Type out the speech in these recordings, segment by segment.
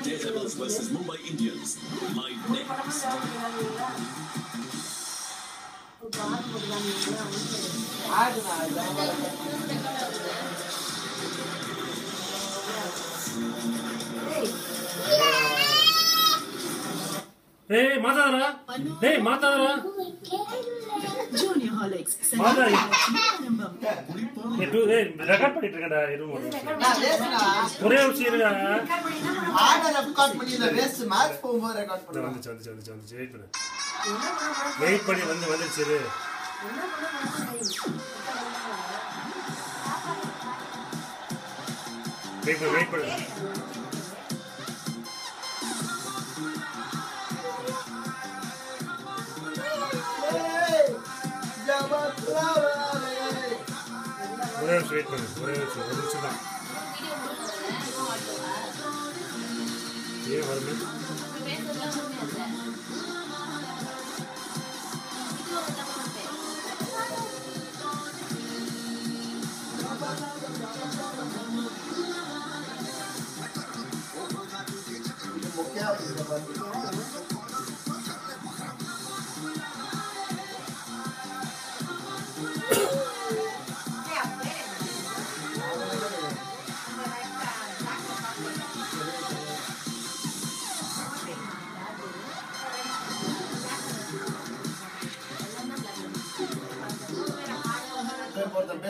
Daredevils vs. Mumbai Indians. Live next. ఏ మాతాదరా ఏ మాతాదరా ஜூனியர் ஹாலிக்ஸ் ரெக்கார்ட் பண்ணிட்டு இருக்கடா ஒரே ஒரு சீருடா ஆர்டர் ரெக்கார்ட் பண்ணி இந்த ரேஸ் மேட்ச் போகும்போது ரெக்கார்ட் பண்ணுவேன் வந்துச்சு வந்துச்சு வந்துச்சு வந்துச்சு. வெயிட் பண்ணு. வெயிட் பண்ணி வந்து வந்துருச்சு. வெயிட் பண்ணு வெயிட் பண்ணு. ஒரே நிமிஷம் வெயிட் பண்ணு. ஒரே நிமிஷம் ஒரு நிமிஷம் தான் Gracias.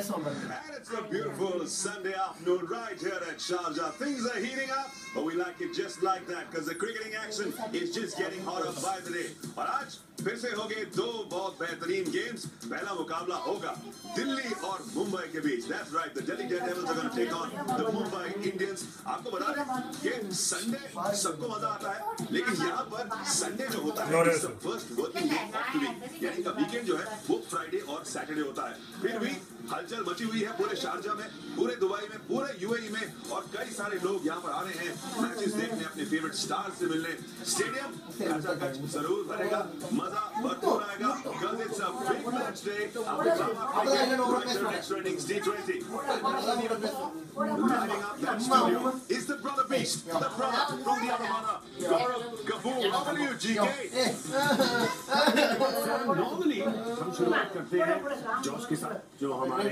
And it's a beautiful Sunday afternoon right here at Sharjah. Things are heating up, but we like it just like that because the cricketing action is just getting hotter by the day. All right? फिर से हो गए दो बहुत बेहतरीन games पहला मुकाबला होगा दिल्ली और मुंबई के बीच। Right, the Delhi Daredevils are going to take on the Mumbai Indians. आपको बता दें कि संडे सबको मज़ा आता है लेकिन यहाँ पर संडे जो होता है it's the first working day of the week यानी कि वीकेंड जो है वो फ्राइडे और सैटरडे होता है। फिर भी हलचल मची हुई है पूरे शारजा में पूरे दुबई में पूरे यूएई में और कई सारे लोग यहाँ पर आ रहे हैं। मैचेस देखने अपने फेवरेट स्टार से मिलने। स्टेडियम ज़रूर भरेगा। मज़ा भरपूर आएगा कल it's a big match day अब the next innings T20 lining up that studio is the brother beast the brother from the other runner Gaurav Kapoor WGK normally हम शुरुआत करते हैं जॉर्ज के साथ जो हमारे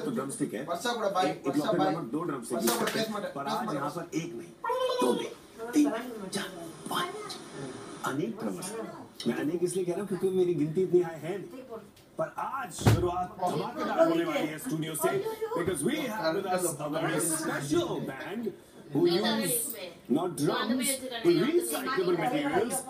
तो ड्रमस्टिक है दो ड्रमस्टिक पर आज यहाँ पर एक नहीं दो नहीं तीन ड्रम्स मैं अनेक इसलिए कह रहा हूँ क्योंकि मेरी गिनती इतनी हाई है नहीं पर आज शुरुआत धमाकेदार होने वाली है स्टूडियो से because we have with us a very special band who use not drums but recyclable materials